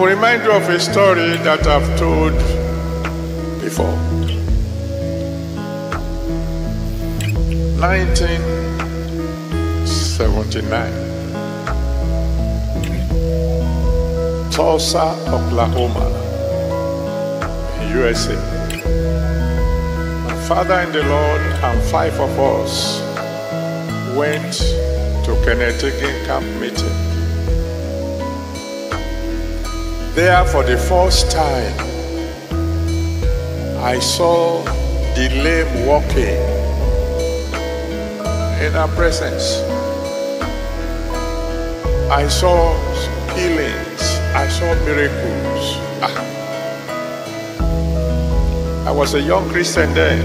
will remind you of a story that I've told before. 1979. Tulsa, Oklahoma, USA. My father in the Lord and five of us went to Hagin camp meeting. There, for the first time, I saw the lame walking in our presence. I saw healings, I saw miracles. Ah. I was a young Christian then.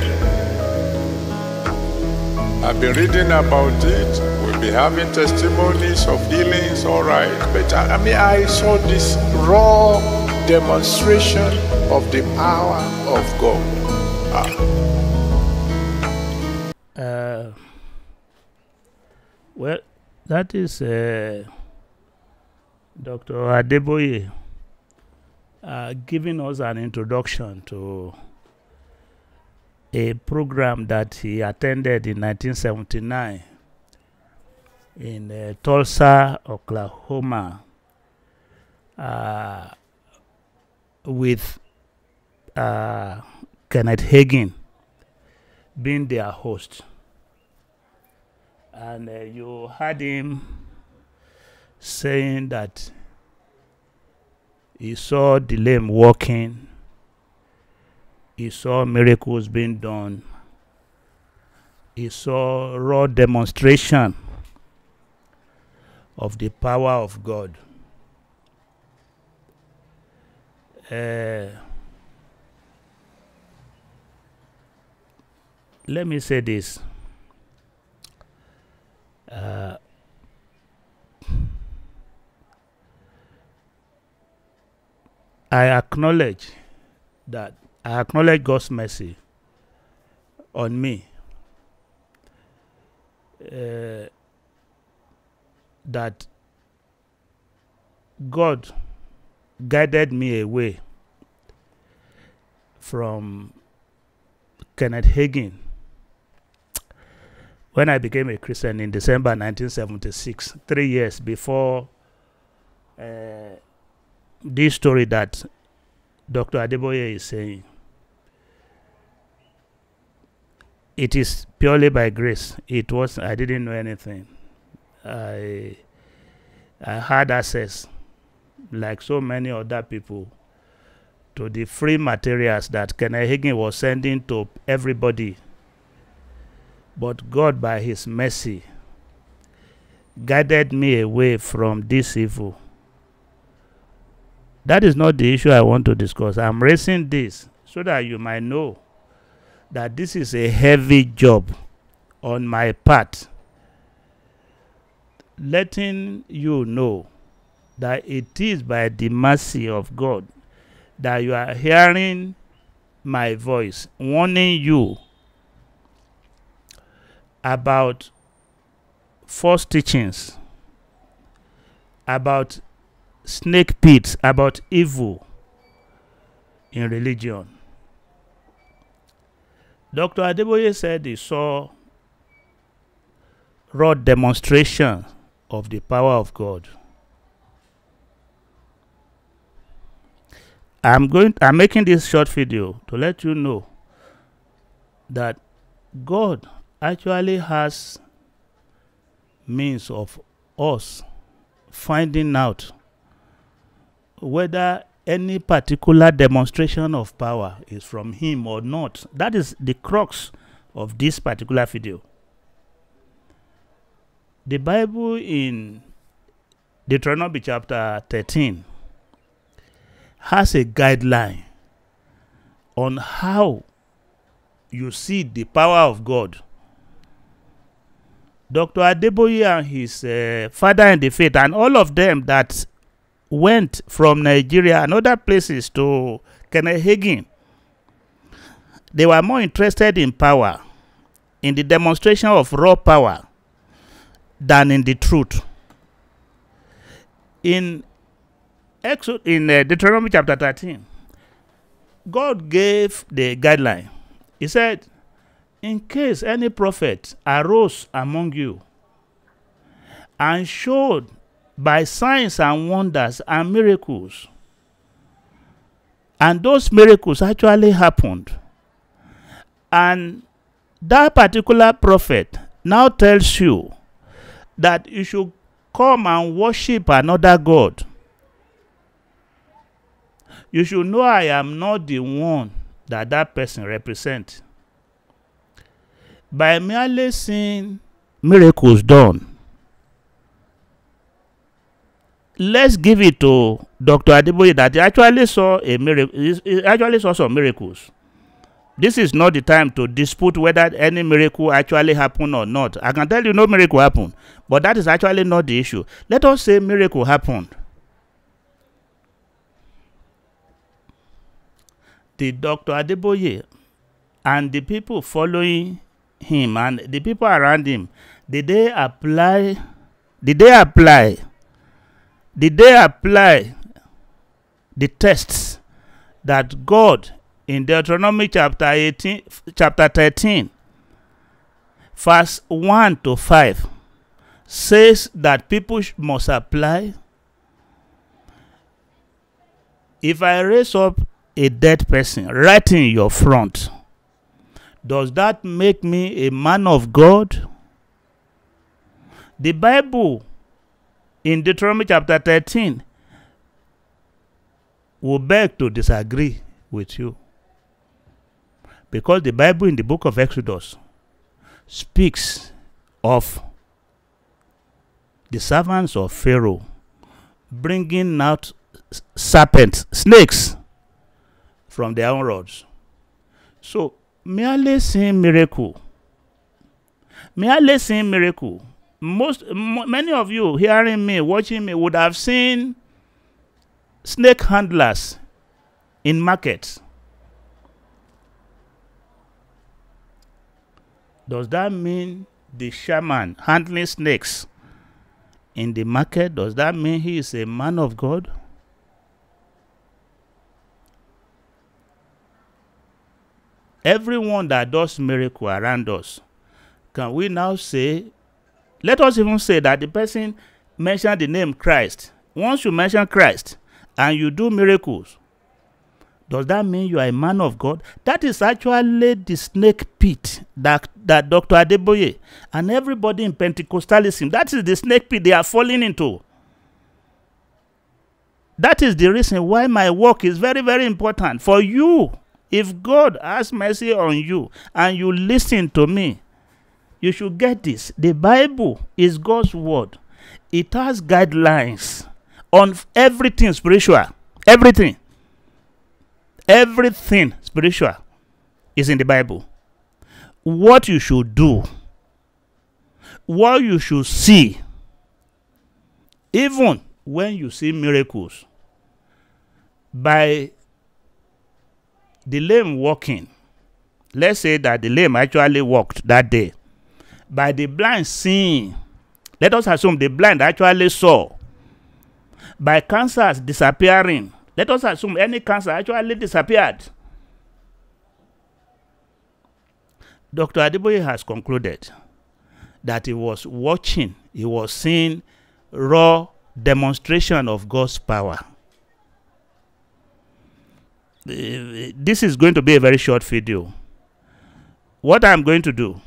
I've been reading about it. We'll be having testimonies of healings, all right. But I, I mean, I saw this raw demonstration of the power of God. Ah. Uh, well, that is uh, Dr. Adeboye uh, giving us an introduction to a program that he attended in 1979 in uh, Tulsa, Oklahoma, uh, with uh, Kenneth Hagin being their host. And uh, you heard him saying that he saw the lame walking, he saw miracles being done, he saw raw demonstration of the power of God. Let me say this. Uh, I acknowledge that I acknowledge God's mercy on me. Uh, that God guided me away from Kenneth Hagin when I became a Christian in December 1976, three years before uh, this story that Dr. Adeboye is saying. It is purely by grace. It was I didn't know anything. I I had access, like so many other people, to the free materials that Kenneth Hagin was sending to everybody but God, by His mercy, guided me away from this evil. That is not the issue I want to discuss. I'm raising this so that you might know that this is a heavy job on my part. Letting you know that it is by the mercy of God that you are hearing my voice, warning you about false teachings, about snake pits, about evil in religion. Dr. Adeboye said he saw raw demonstration of the power of God. I'm going I'm making this short video to let you know that God actually has means of us finding out whether any particular demonstration of power is from him or not. That is the crux of this particular video. The Bible in Deuteronomy chapter 13 has a guideline on how you see the power of God Dr. Adeboye and his uh, father in the faith, and all of them that went from Nigeria and other places to Hagin, they were more interested in power, in the demonstration of raw power, than in the truth. In Exodus, in uh, Deuteronomy chapter 13, God gave the guideline. He said, In case any prophet arose among you and showed by signs and wonders and miracles, and those miracles actually happened, and that particular prophet now tells you that you should come and worship another God you should know I am not the one that that person represents. By merely seeing miracles done, let's give it to Dr. Adeboye that he actually saw a miracle. He actually saw some miracles. This is not the time to dispute whether any miracle actually happened or not. I can tell you no miracle happened, but that is actually not the issue. Let us say miracle happened. The Dr. Adeboye and the people following him and the people around him, did they apply? Did they apply? Did they apply the tests that God in Deuteronomy chapter 18, chapter 13, verse 1 to 5 says that people must apply? If I raise up a dead person right in your front, does that make me a man of God? The Bible in Deuteronomy chapter 13 will beg to disagree with you. Because the Bible in the book of Exodus speaks of the servants of Pharaoh bringing out serpents, snakes from their own rods. So, merely seeing miracle, merely seeing miracle, most many of you hearing me, watching me would have seen snake handlers in markets. Does that mean the shaman handling snakes in the market? Does that mean he is a man of God? Everyone that does miracle around us, can we now say, let us even say that the person mentioned the name Christ. Once you mention Christ and you do miracles, does that mean you are a man of God? That is actually the snake pit that, that Dr. Adeboye and everybody in Pentecostalism, that is the snake pit they are falling into. That is the reason why my work is very, very important for you if God has mercy on you and you listen to me, you should get this. The Bible is God's word, it has guidelines on everything spiritual. Everything. Everything spiritual is in the Bible. What you should do, what you should see, even when you see miracles, by the lame walking, let's say that the lame actually walked that day, by the blind seeing, let us assume the blind actually saw, by cancers disappearing, let us assume any cancer actually disappeared. Dr. Adeboye has concluded that he was watching, he was seeing raw demonstration of God's power this is going to be a very short video. What I'm going to do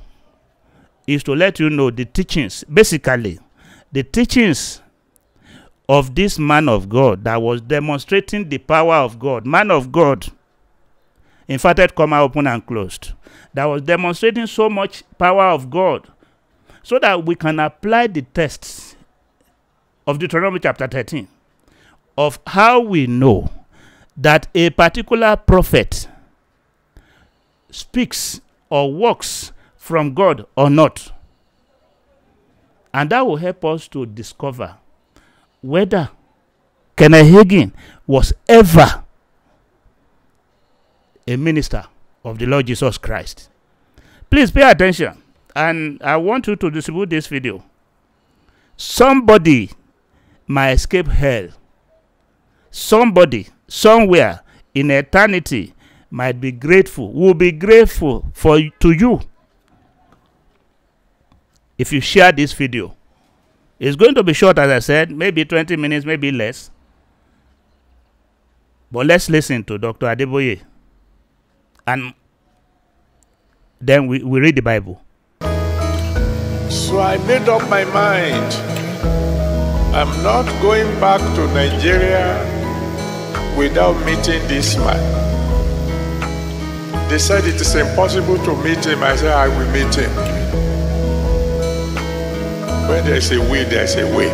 is to let you know the teachings, basically, the teachings of this man of God that was demonstrating the power of God, man of God, inverted comma open and closed, that was demonstrating so much power of God so that we can apply the tests of Deuteronomy chapter 13 of how we know that a particular prophet speaks or works from God or not. And that will help us to discover whether Kenneth Hagin was ever a minister of the Lord Jesus Christ. Please pay attention. And I want you to distribute this video. Somebody might escape hell somebody somewhere in eternity might be grateful, will be grateful for to you if you share this video. It's going to be short, as I said, maybe 20 minutes, maybe less. But let's listen to Dr. Adeboye. And then we, we read the Bible. So I made up my mind. I'm not going back to Nigeria without meeting this man. They said it is impossible to meet him. I said, I will meet him. When there's a way, there's a way.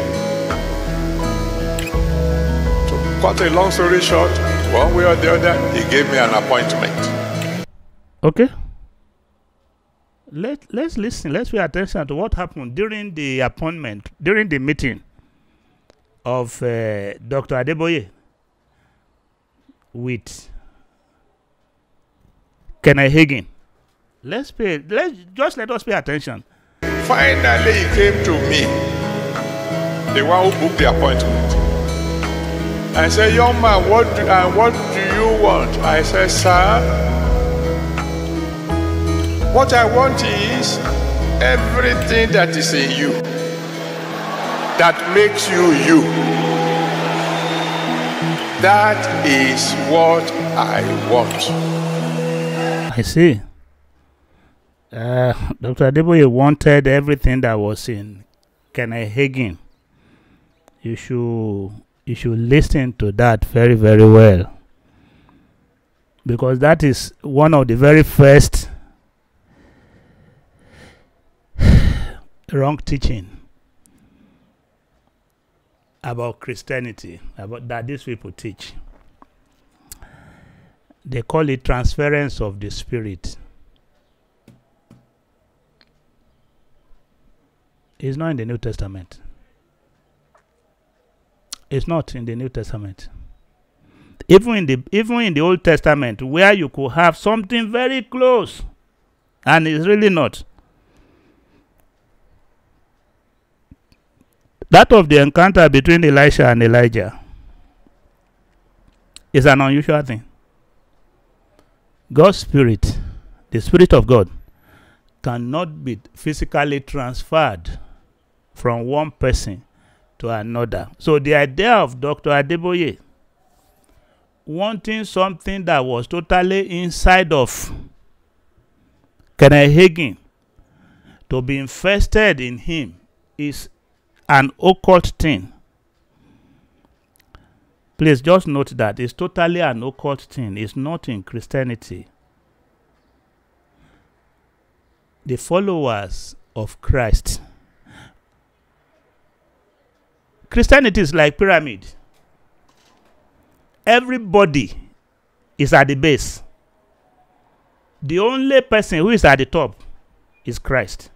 To cut a long story short, one way or the other, he gave me an appointment. Okay. Let, let's listen. Let's pay attention to what happened during the appointment, during the meeting of uh, Dr. Adeboye with Kenneth Hagin. Let's pay. Let's just let us pay attention. Finally, he came to me, the one who booked the appointment. I said, young man, what do, uh, what do you want? I said, sir, what I want is everything that is in you that makes you you. That is what I want. I see. Uh, Dr. Adeboye wanted everything that was in Kenneth Hagin. You should you should listen to that very very well because that is one of the very first wrong teaching about Christianity about that these people teach. They call it transference of the spirit. It's not in the New Testament. It's not in the New Testament. Even in the even in the Old Testament, where you could have something very close, and it's really not. That of the encounter between Elisha and Elijah is an unusual thing. God's Spirit, the Spirit of God, cannot be physically transferred from one person to another. So the idea of Dr. Adeboye wanting something that was totally inside of Kenneth Hagin to be infested in him is an occult thing. Please just note that it's totally an occult thing. It's not in Christianity. The followers of Christ. Christianity is like pyramid. Everybody is at the base. The only person who is at the top is Christ.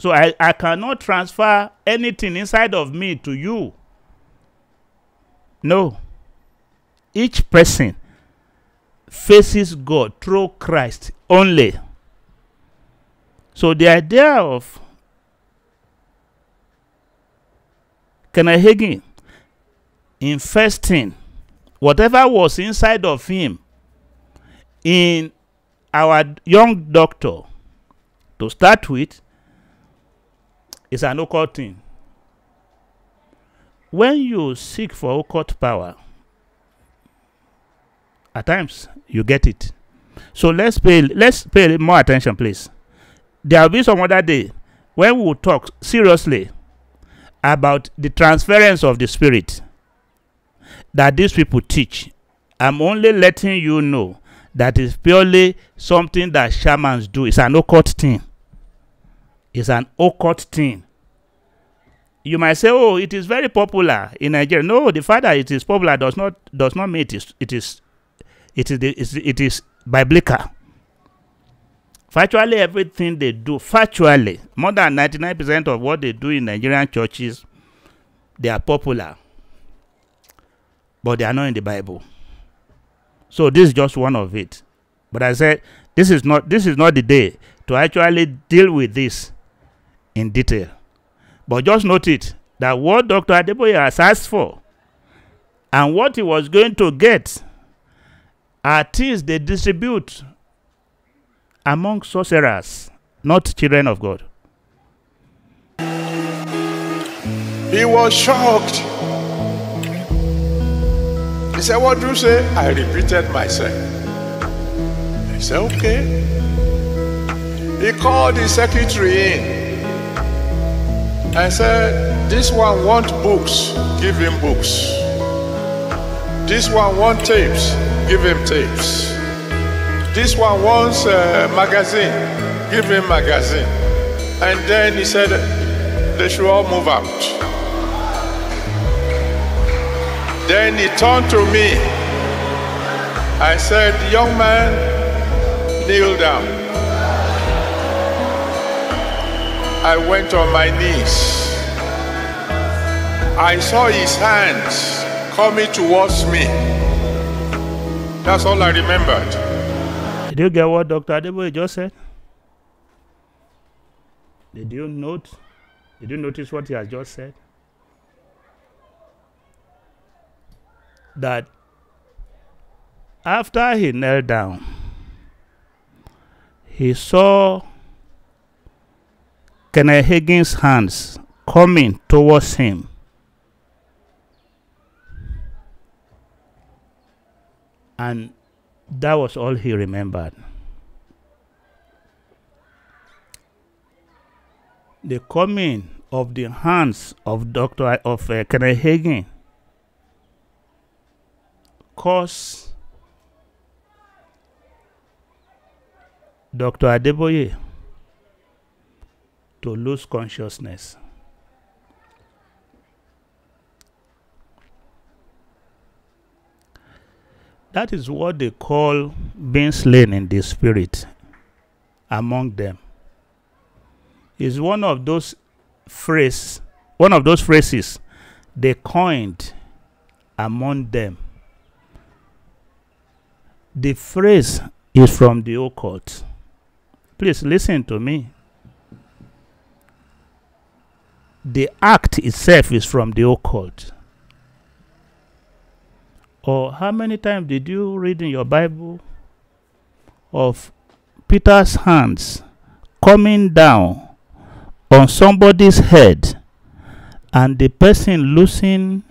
So I, I cannot transfer anything inside of me to you. No. Each person faces God through Christ only. So the idea of Kenneth Hagin infesting whatever was inside of him in our young doctor to start with is an occult thing. When you seek for occult power, at times you get it. So let's pay let's pay more attention, please. There will be some other day when we will talk seriously about the transference of the spirit that these people teach. I'm only letting you know that is purely something that shamans do. It's an occult thing is an occult thing. You might say, "Oh, it is very popular in Nigeria." No, the fact that it is popular does not does not mean it is it is it is the, it is, it is biblical. Virtually everything they do, factually, more than ninety nine percent of what they do in Nigerian churches, they are popular, but they are not in the Bible. So this is just one of it. But I said this is not this is not the day to actually deal with this in detail. But just note it that what Dr. Adeboye has asked for and what he was going to get are things they distribute among sorcerers, not children of God. He was shocked. He said, What do you say? I repeated myself. He said, Okay. He called the secretary in and said, This one want books, give him books. This one want tapes, give him tapes. This one wants a magazine, give him magazine. And then he said, they should all move out. Then he turned to me. I said, Young man, kneel down. I went on my knees. I saw his hands coming towards me. That's all I remembered. Did you get what Dr. Adeboye just said? Did you note? Did you notice what he has just said? That after he knelt down, he saw Kenneth Hagin's hands coming towards him. And that was all he remembered. The coming of the hands of Dr. of uh, Kenneth Hagin caused Dr. Adeboye to lose consciousness. That is what they call being slain in the spirit among them. Is one of those phrase, one of those phrases they coined among them. The phrase is from the occult. Please listen to me. The act itself is from the occult. Or how many times did you read in your Bible of Peter's hands coming down on somebody's head and the person losing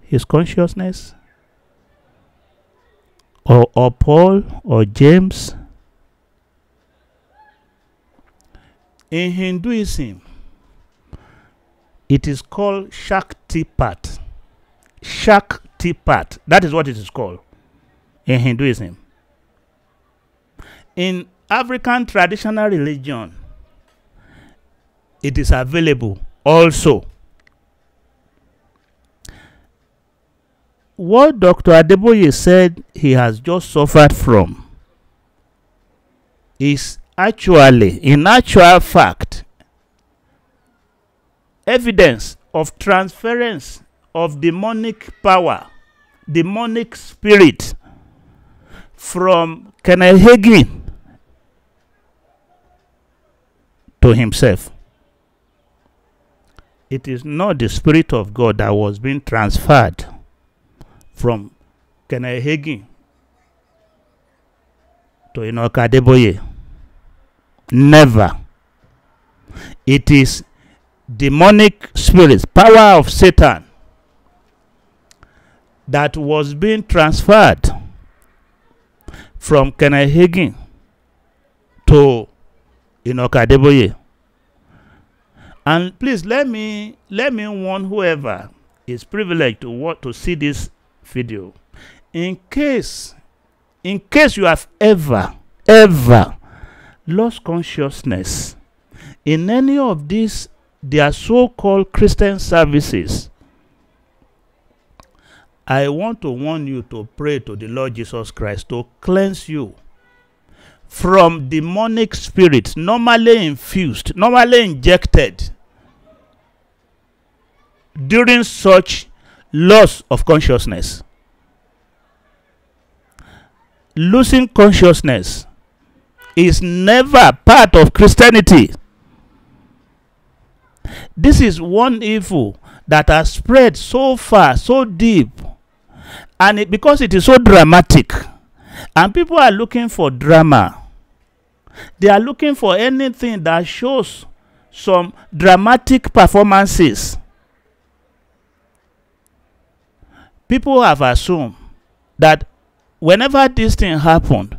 his consciousness? Or, or Paul or James? In Hinduism, it is called Shaktipat. Shaktipat. That is what it is called in Hinduism. In African traditional religion, it is available also. What Dr. Adeboye said he has just suffered from is actually, in actual fact, evidence of transference of demonic power, demonic spirit from Kenneth to himself. It is not the spirit of God that was being transferred from Kenneth to Enoch Adeboye. Never. It is demonic spirits, power of Satan that was being transferred from Kenneth to Enoch Adeboye. And please let me let me warn whoever is privileged to to see this video. In case in case you have ever ever lost consciousness in any of these their so-called Christian services, I want to warn you to pray to the Lord Jesus Christ to cleanse you from demonic spirits normally infused, normally injected during such loss of consciousness. Losing consciousness is never part of Christianity. This is one evil that has spread so far, so deep, and it, because it is so dramatic, and people are looking for drama. They are looking for anything that shows some dramatic performances. People have assumed that whenever this thing happened,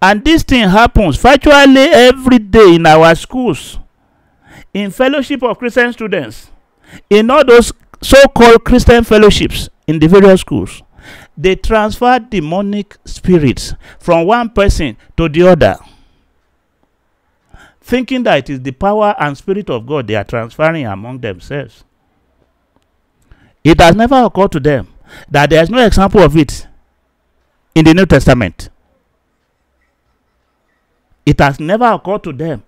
and this thing happens virtually every day in our schools, in fellowship of Christian students, in all those so-called Christian fellowships in the various schools, they transfer demonic spirits from one person to the other thinking that it is the power and spirit of God they are transferring among themselves. It has never occurred to them that there is no example of it in the New Testament. It has never occurred to them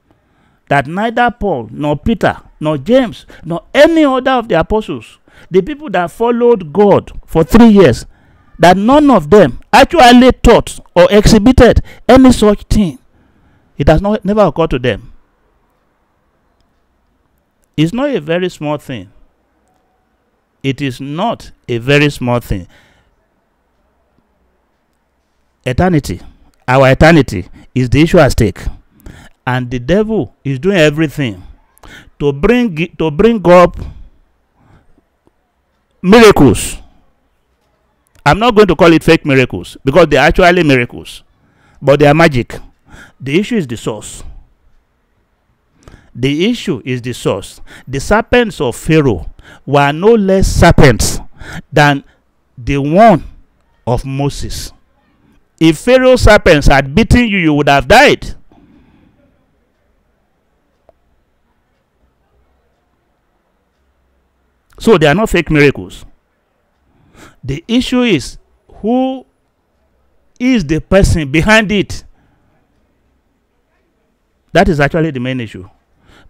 that neither Paul, nor Peter, nor James, nor any other of the apostles, the people that followed God for three years, that none of them actually taught or exhibited any such thing. It has not never occurred to them. It's not a very small thing. It is not a very small thing. Eternity, our eternity, is the issue at stake, and the devil is doing everything to bring to bring up miracles. I'm not going to call it fake miracles because they are actually miracles, but they are magic. The issue is the source. The issue is the source. The serpents of Pharaoh were no less serpents than the one of Moses. If Pharaoh's serpents had beaten you, you would have died. So they are not fake miracles. The issue is who is the person behind it? That is actually the main issue.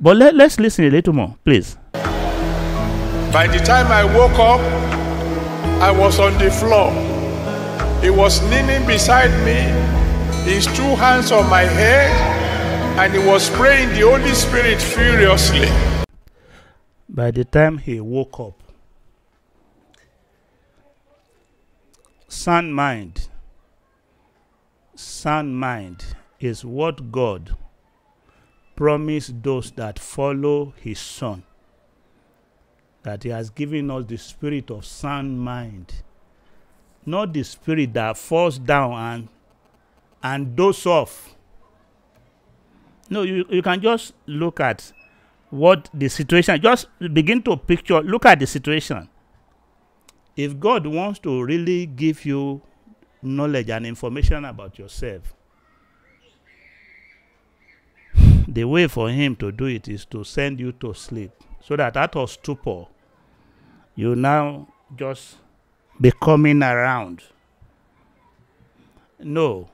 But let, let's listen a little more, please. By the time I woke up, I was on the floor. He was kneeling beside me, his two hands on my head, and he was praying the Holy Spirit furiously. By the time he woke up, sound mind, sound mind is what God promised those that follow his son. That he has given us the spirit of sound mind. Not the spirit that falls down and and does off. No you, you can just look at what the situation just begin to picture look at the situation. If god wants to really give you knowledge and information about yourself the way for him to do it is to send you to sleep. So that out of stupor you now just be coming around. No.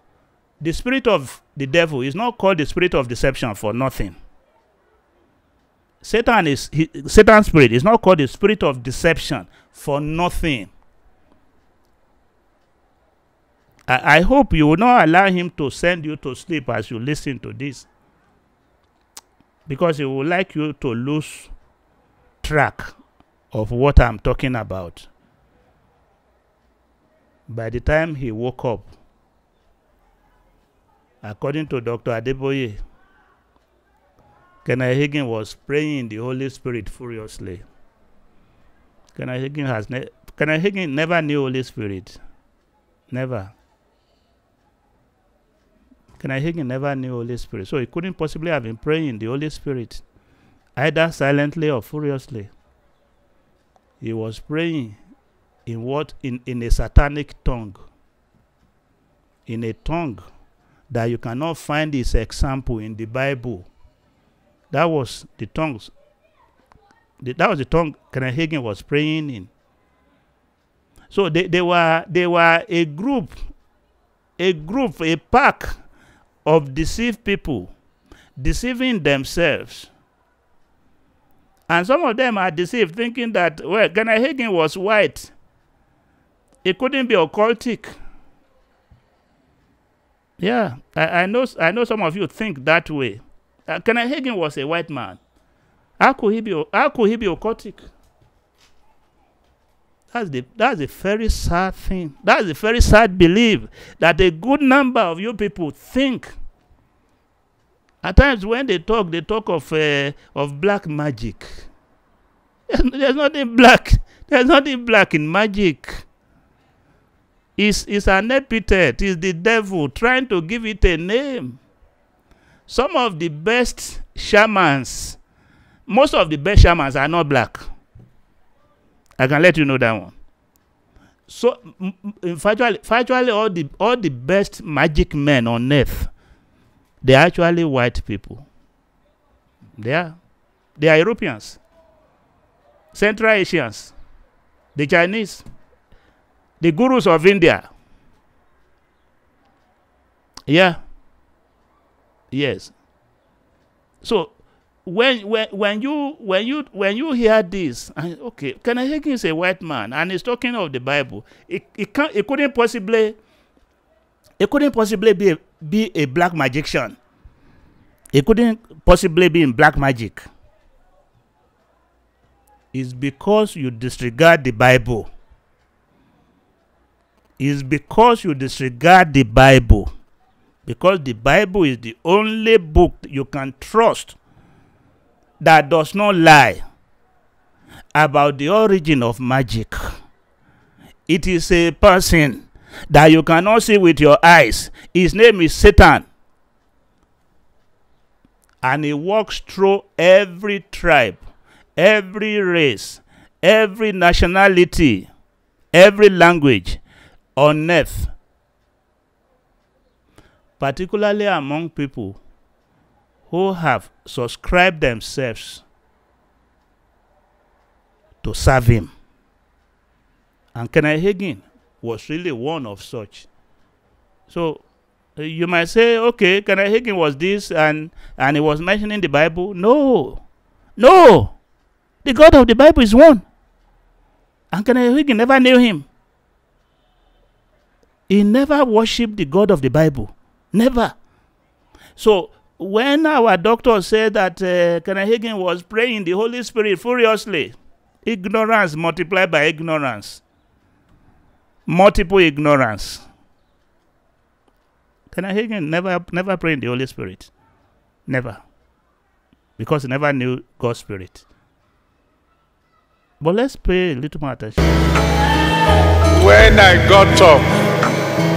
The spirit of the devil is not called the spirit of deception for nothing satan is he, satan's spirit is not called the spirit of deception for nothing I, I hope you will not allow him to send you to sleep as you listen to this because he would like you to lose track of what I'm talking about. By the time he woke up, according to Dr. Adeboye, Kenneth Hagin was praying in the Holy Spirit furiously. Kenneth Hagin has ne- Kenneth Hagin never knew Holy Spirit. Never. Kenneth Hagin never knew Holy Spirit, so he couldn't possibly have been praying in the Holy Spirit, either silently or furiously. He was praying in what in, in a satanic tongue. In a tongue that you cannot find its example in the Bible. That was the tongues. The, that was the tongue Hagin was praying in. So they, they were they were a group, a group, a pack of deceived people, deceiving themselves. And some of them are deceived, thinking that, well, Hagin was white. It couldn't be occultic. Yeah, I, I know I know some of you think that way. Uh, Kenneth Hagin was a white man. How could he be? How could he be occultic? That's the that's a very sad thing. That's a very sad belief that a good number of you people think. At times when they talk, they talk of uh, of black magic. There's nothing black. There's nothing black in magic. It's, it's an epithet. It's the devil trying to give it a name. Some of the best shamans, most of the best shamans are not black. I can let you know that one. So, virtually, virtually all the all the best magic men on earth, they are actually white people. They are, they are Europeans, Central Asians, the Chinese, the gurus of India. Yeah. Yes. So when when when you when you when you hear this, and okay, Kenneth Hagin is a white man and he's talking of the Bible. It it can't it couldn't possibly it couldn't possibly be a, be a black magician. It couldn't possibly be in black magic. It's because you disregard the Bible. It's because you disregard the Bible. Because the Bible is the only book you can trust that does not lie about the origin of magic. It is a person that you cannot see with your eyes. His name is Satan. And he walks through every tribe, every race, every nationality, every language on earth, particularly among people who have subscribed themselves to serve him. And Kenneth Hagin was really one of such. So uh, you might say, okay, Kenneth Hagin was this and and he was mentioning the Bible. No, no, the God of the Bible is one. And Kenneth Hagin never knew him. He never worshipped the God of the Bible. Never. So when our doctor said that uh, Kenneth was praying the Holy Spirit furiously, ignorance multiplied by ignorance, multiple ignorance. Kenneth never never prayed in the Holy Spirit, never, because he never knew God's Spirit. But let's pay a little more attention. When I got up,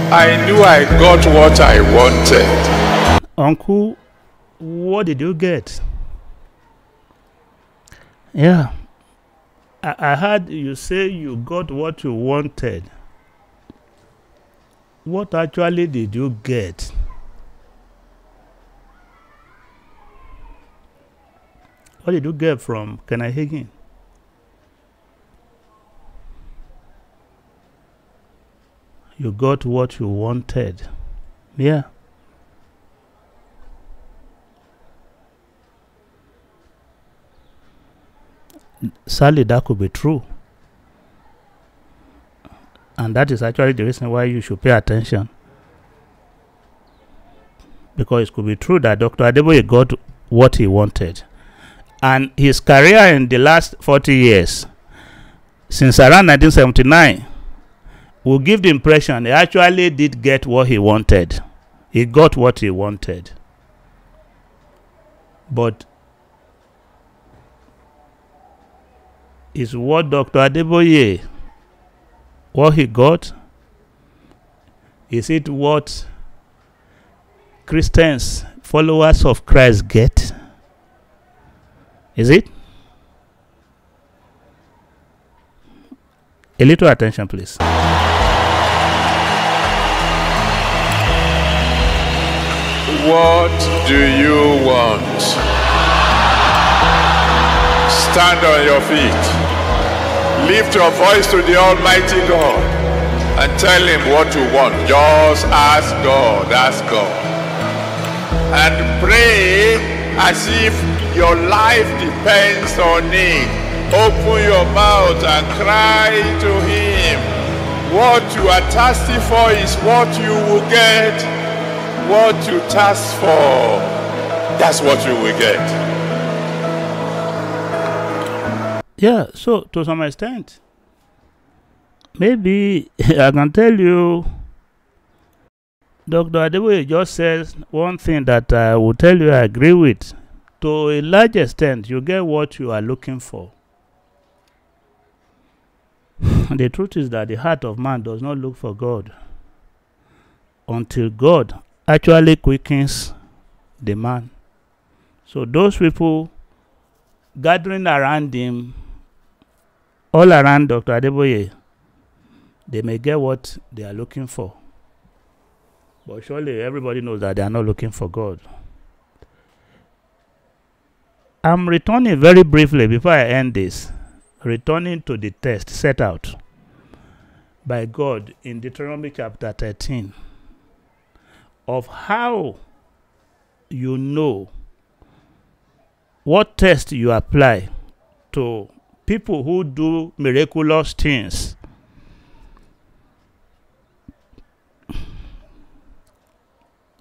I knew I got what I wanted. Uncle, what did you get? Yeah. I, heard you say you got what you wanted. What actually did you get? What did you get from Kenneth Hagin? You got what you wanted. Yeah. sadly that could be true and that is actually the reason why you should pay attention because it could be true that dr adeboye got what he wanted and his career in the last 40 years since around 1979 will give the impression he actually did get what he wanted he got what he wanted but is what Dr. Adeboye what he got? Is it what Christians, followers of Christ get? Is it? A little attention, please. What do you want? Stand on your feet. Lift your voice to the Almighty God and tell Him what you want. Just ask God, ask God. And pray as if your life depends on it. Open your mouth and cry to Him. What you are thirsty for is what you will get. What you thirst for, that's what you will get. Yeah, so to some extent, maybe I can tell you, Dr. Adeboye just says one thing that I will tell you I agree with. To a large extent, you get what you are looking for. the truth is that the heart of man does not look for God until God actually quickens the man. So those people gathering around him, all around Dr. Adeboye, they may get what they are looking for. But surely everybody knows that they are not looking for God. I'm returning very briefly before I end this, returning to the test set out by God in Deuteronomy chapter 13 of how you know what test you apply to people who do miraculous things.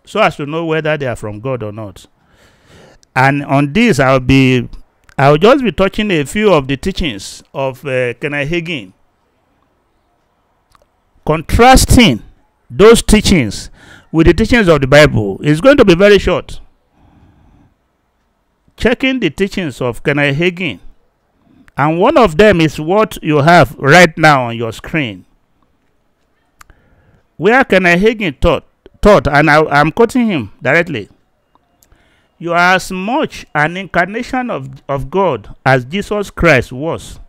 So as to know whether they are from God or not. And on this, I'll be, I'll just be touching a few of the teachings of uh, Kenneth Hagin, contrasting those teachings with the teachings of the Bible. It's going to be very short. Checking the teachings of Kenneth Hagin, and one of them is what you have right now on your screen, where Kenneth Hagin taught, taught and I, I'm quoting him directly. You are as much an incarnation of, of God as Jesus Christ was.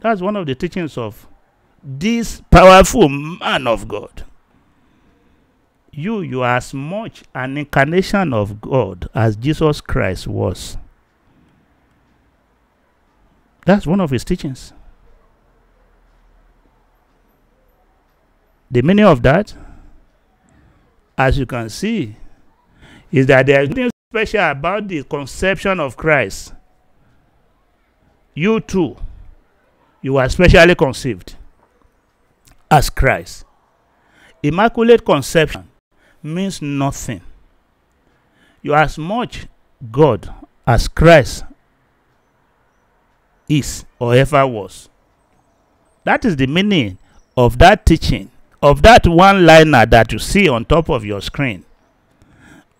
That's one of the teachings of this powerful man of God. You, you are as much an incarnation of God as Jesus Christ was. That's one of his teachings. The meaning of that, as you can see, is that there is nothing special about the conception of Christ. You too, you are specially conceived as Christ. Immaculate conception means nothing. You are as much God as Christ is or ever was. That is the meaning of that teaching, of that one liner that you see on top of your screen,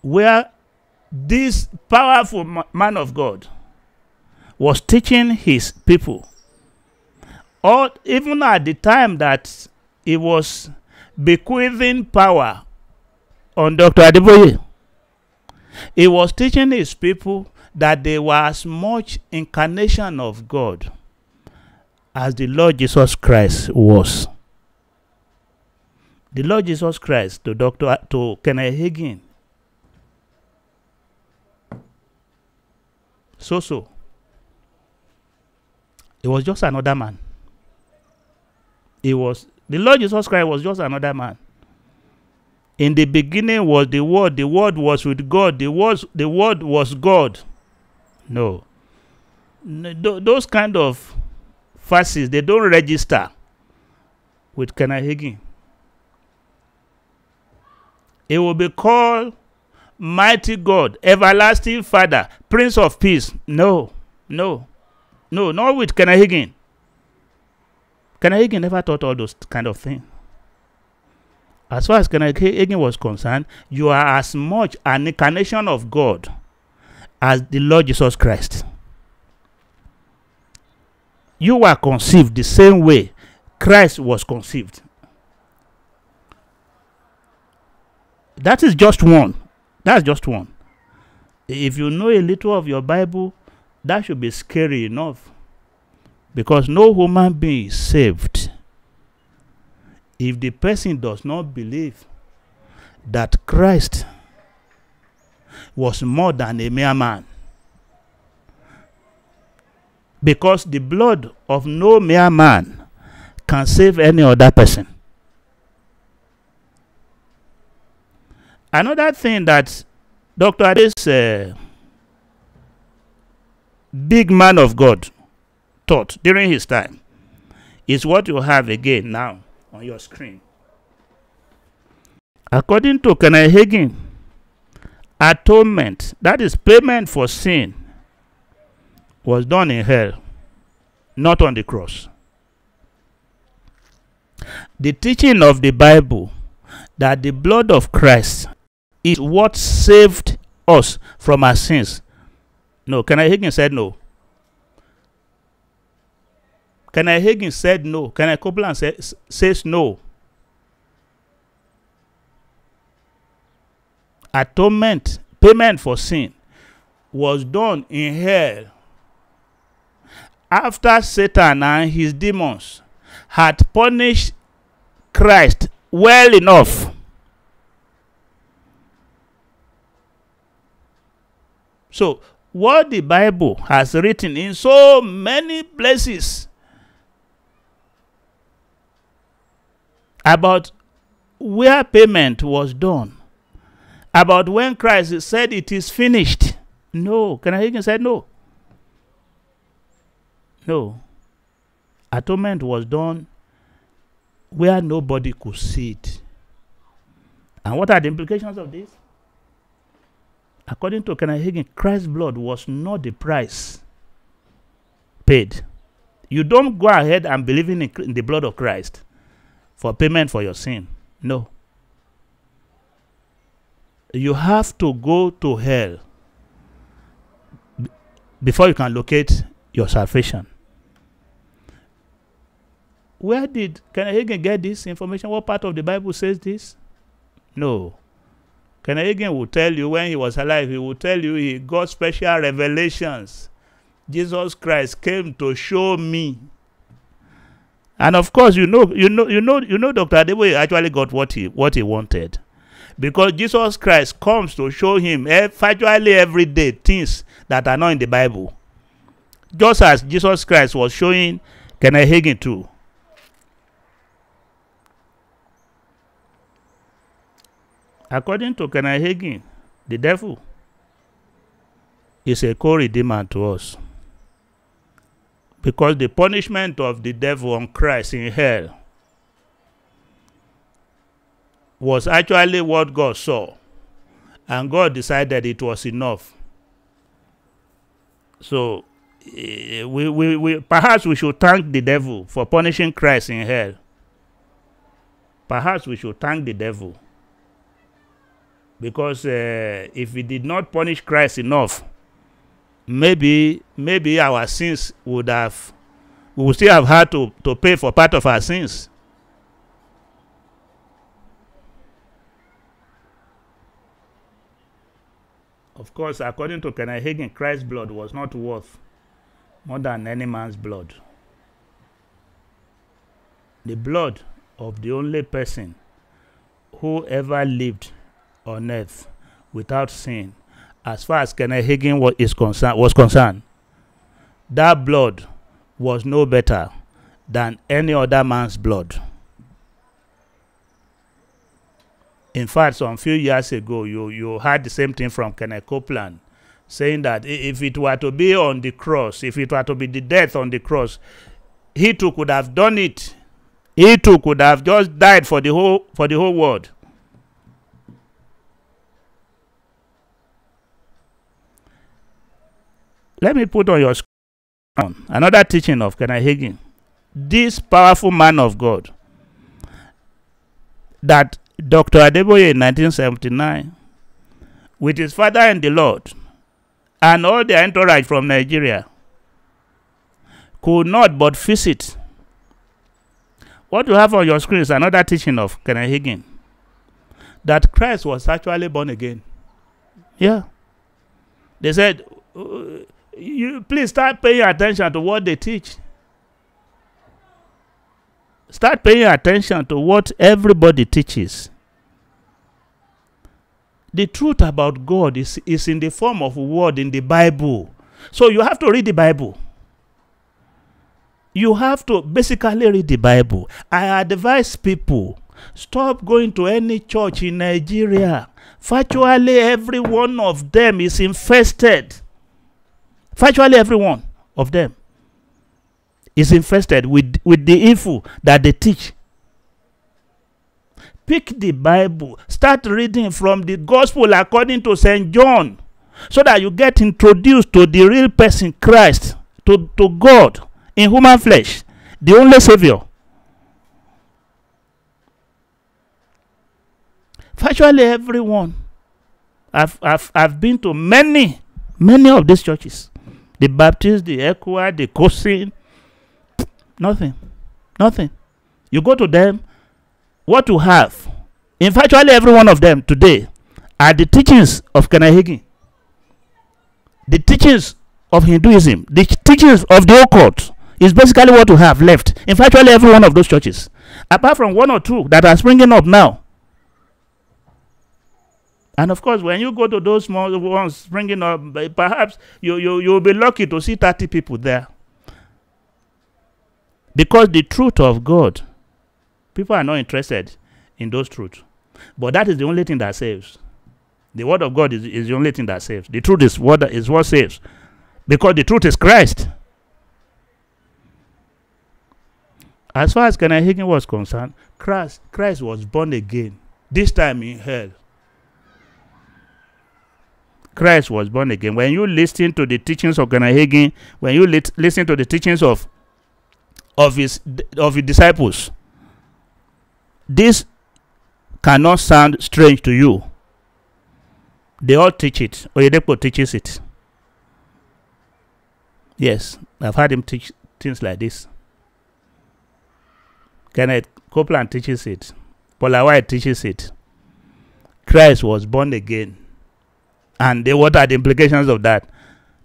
where this powerful man of God was teaching his people, or even at the time that he was bequeathing power on Dr. Adeboye. He was teaching his people that they were as much incarnation of God as the Lord Jesus Christ was. The Lord Jesus Christ to Dr. to Kenneth Hagin. So so. He was just another man. He was the Lord Jesus Christ was just another man. In the beginning was the Word, the Word was with God, the Word, the Word was God. No. those kind of verses, they don't register with Hagin. It will be called Mighty God, Everlasting Father, Prince of Peace. No, no, no, not with Kenneth Hagin. Kenneth never taught all those kind of things. As far as Kenneth was concerned, you are as much an incarnation of God as the Lord Jesus Christ. You were conceived the same way Christ was conceived. That is just one. That's just one. If you know a little of your Bible, that should be scary enough. Because no human being is saved if the person does not believe that Christ was more than a mere man. Because the blood of no mere man can save any other person. Another thing that Dr. Ades, uh, big man of God, taught during his time is what you have again now on your screen. According to Kenneth Hagin, atonement, that is payment for sin, was done in hell, not on the cross. The teaching of the Bible that the blood of Christ is what saved us from our sins. No, Kenneth Hagin said no. Kenneth Hagin said no. Kenneth Copeland say, says no. Atonement, payment for sin, was done in hell after Satan and his demons had punished Christ well enough. So, what the Bible has written in so many places about where payment was done, about when Christ said it is finished. No, can I said no. No. Atonement was done where nobody could see it. And what are the implications of this? According to Kenneth Hagin, Christ's blood was not the price paid. You don't go ahead and believe in the blood of Christ for payment for your sin. No. You have to go to hell before you can locate your salvation. Where did Kenneth Hagin get this information? What part of the Bible says this? No. Kenneth Hagin will tell you when he was alive, he will tell you he got special revelations. Jesus Christ came to show me. And of course, you know, you know, you know, you know, Dr. Adeboye actually got what he what he wanted. Because Jesus Christ comes to show him virtually every day things that are not in the Bible. Just as Jesus Christ was showing Kenneth Hagin too. According to Kenneth Hagin, the devil is a co-redeemer to us. Because the punishment of the devil on Christ in hell was actually what God saw. And God decided it was enough. So we, we, we perhaps we should thank the devil for punishing Christ in hell. Perhaps we should thank the devil because uh, if we did not punish Christ enough, maybe maybe our sins would have we would still have had to, to pay for part of our sins. Of course, according to Kenneth Hagin, Christ's blood was not worth more than any man's blood. The blood of the only person who ever lived on earth without sin, as far as Kenneth Hagin was, is concerned, was concerned, that blood was no better than any other man's blood. In fact, some few years ago, you, you heard the same thing from Kenneth Copeland, saying that if it were to be on the cross, if it were to be the death on the cross, he too could have done it. He too could have just died for the whole for the whole world. Let me put on your screen um, another teaching of Kenneth Hagin. This powerful man of God that Dr. Adeboye in 1979, with his father and the Lord, and all the entourage from Nigeria, could not but visit. What you have on your screen is another teaching of Kenneth Hagin that Christ was actually born again. Yeah. They said, uh, you please start paying attention to what they teach. Start paying attention to what everybody teaches. The truth about God is, is in the form of word in the Bible. So you have to read the Bible. You have to basically read the Bible. I advise people stop going to any church in Nigeria. Virtually every one of them is infested Virtually every one of them is infested with, with the evil that they teach. Pick the Bible, start reading from the Gospel according to St. John. so that you get introduced to the real person, Christ, to, to God in human flesh, the only Savior. Virtually everyone. I've, I've, I've been to many, many of these churches. The Baptist, the ECWA, the COCIN. Nothing. Nothing. You go to them, what you have, in virtually every one of them today, are the teachings of Kenneth The teachings of Hinduism, the teachings of the occult is basically what you have left in virtually every one of those churches. Apart from one or two that are springing up now. And of course, when you go to those small ones springing up, perhaps you, you, you'll be lucky to see 30 people there. Because the truth of God, people are not interested in those truths. But that is the only thing that saves. The word of God is, is the only thing that saves. The truth is what is what saves. Because the truth is Christ. As far as Kenneth Hagin was concerned, Christ, Christ was born again, this time in hell. Christ was born again. When you listen to the teachings of Hagin, when you lit, listen to the teachings of of his of his disciples, this cannot sound strange to you. They all teach it. Oyedepo teaches it. Yes, I've had him teach things like this. Kenneth Copeland teaches it. Paula White teaches it. Christ was born again. And they, what are the implications of that?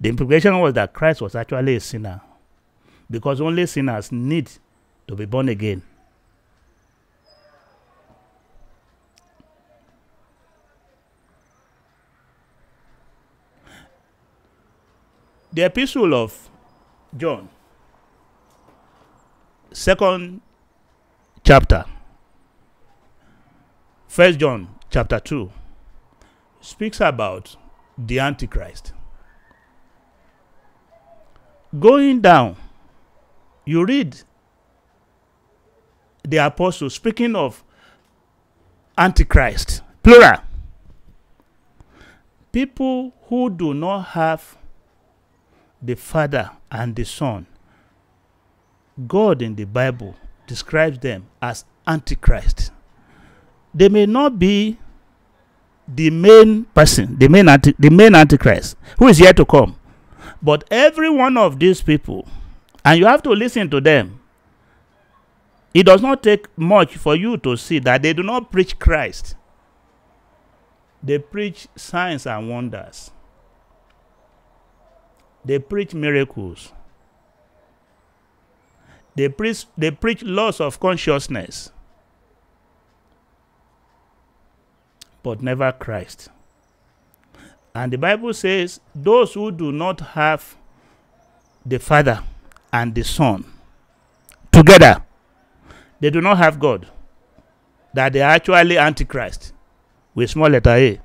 The implication was that Christ was actually a sinner. Because only sinners need to be born again. The epistle of John, second chapter, First John chapter 2, speaks about the Antichrist. Going down, you read the apostle speaking of Antichrist, plural. People who do not have the Father and the Son. God in the Bible describes them as Antichrist. They may not be the main person, the main, anti- the main Antichrist, who is yet to come. But every one of these people, and you have to listen to them, it does not take much for you to see that they do not preach Christ. They preach signs and wonders. They preach miracles. They preach, they preach loss of consciousness, but never Christ. And the Bible says, those who do not have the Father and the Son together, they do not have God. That they are actually Antichrist with small letter A.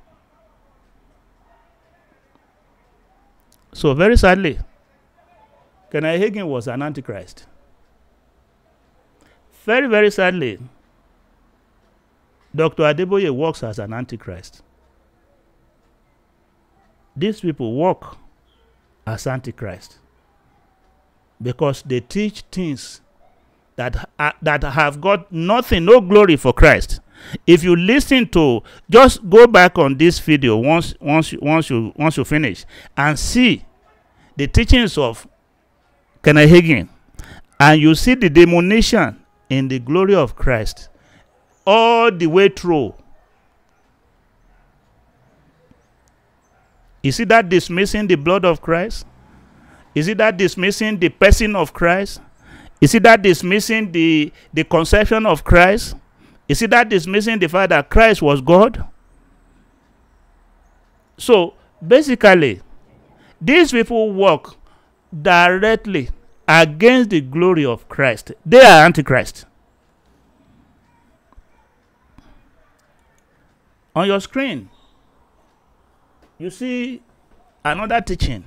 So, very sadly, Kenneth Hagin was an antichrist. Very, very sadly, Dr. Adeboye works as an antichrist. These people work as antichrist because they teach things that uh, that have got nothing, no glory for Christ. If you listen to, just go back on this video once once once you once you finish and see the teachings of Kenneth Hagin, and you see the demonition in the glory of Christ all the way through. Is it that dismissing the blood of Christ? Is it that dismissing the person of Christ? Is it that dismissing the, the conception of Christ? Is it that dismissing the fact that Christ was God? So basically, these people work directly against the glory of Christ. They are antichrist. On your screen, you see another teaching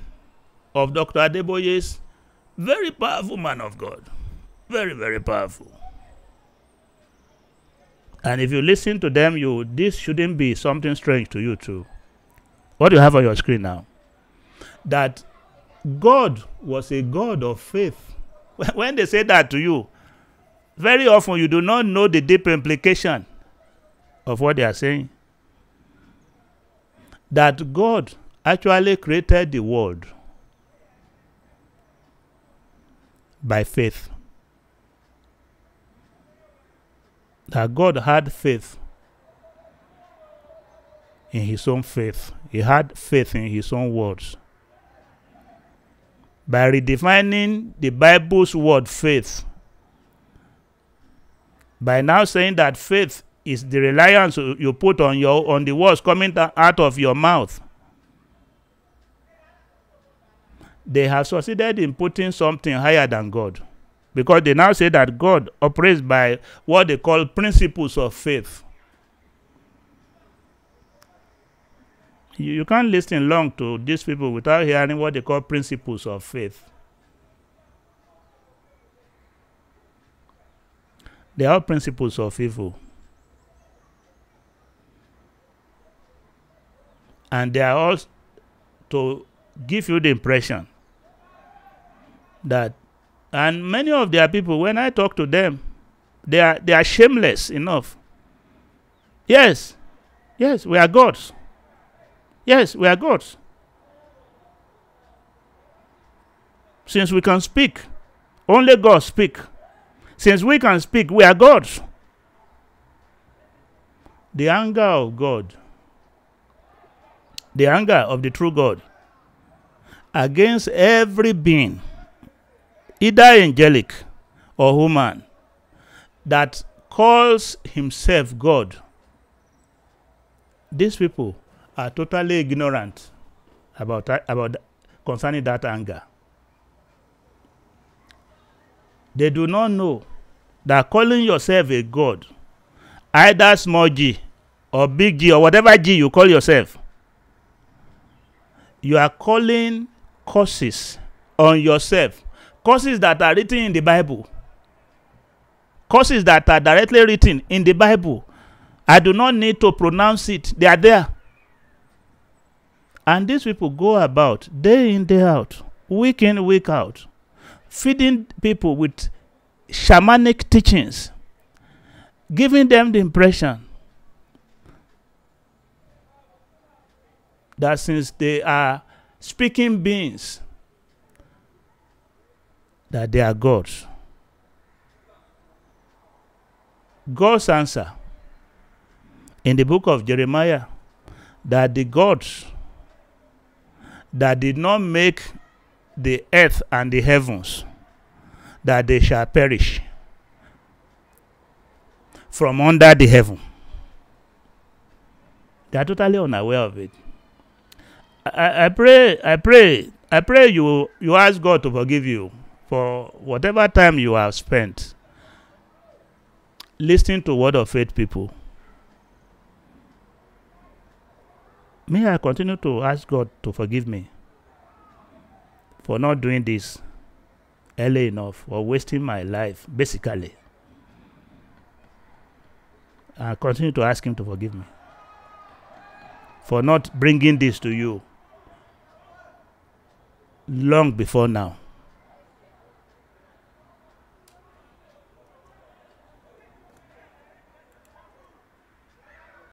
of Dr. Adeboye's very powerful man of God. Very, very powerful. And if you listen to them, you this shouldn't be something strange to you too. What do you have on your screen now? that God was a God of faith. When they say that to you, very often you do not know the deep implication of what they are saying. That God actually created the world by faith. That God had faith in his own faith. He had faith in his own words. By redefining the Bible's word faith, by now saying that faith is the reliance you put on your on the words coming out of your mouth. They have succeeded in putting something higher than God because they now say that God operates by what they call principles of faith. You, you can't listen long to these people without hearing what they call principles of faith. They are principles of evil. And they are all to give you the impression that, and many of their people, when I talk to them, they are, they are shameless enough. Yes, yes, we are gods. Yes, we are gods. Since we can speak, only God speak. Since we can speak, we are gods. The anger of God, the anger of the true God against every being, either angelic or human, that calls himself God. These people are totally ignorant about about concerning that anger. They do not know that calling yourself a god, either small g or big G or whatever G you call yourself, you are calling curses on yourself. Curses that are written in the Bible. Curses that are directly written in the Bible. I do not need to pronounce it, they are there. And these people go about day in, day out, week in, week out, feeding people with shamanic teachings, giving them the impression that since they are speaking beings, that they are gods. God's answer in the book of Jeremiah that the gods that did not make the earth and the heavens, that they shall perish from under the heaven. They are totally unaware of it. I, I pray, I pray, I pray you you ask God to forgive you for whatever time you have spent listening to word of faith people. May I continue to ask God to forgive me for not doing this early enough or wasting my life, basically. I continue to ask Him to forgive me for not bringing this to you long before now.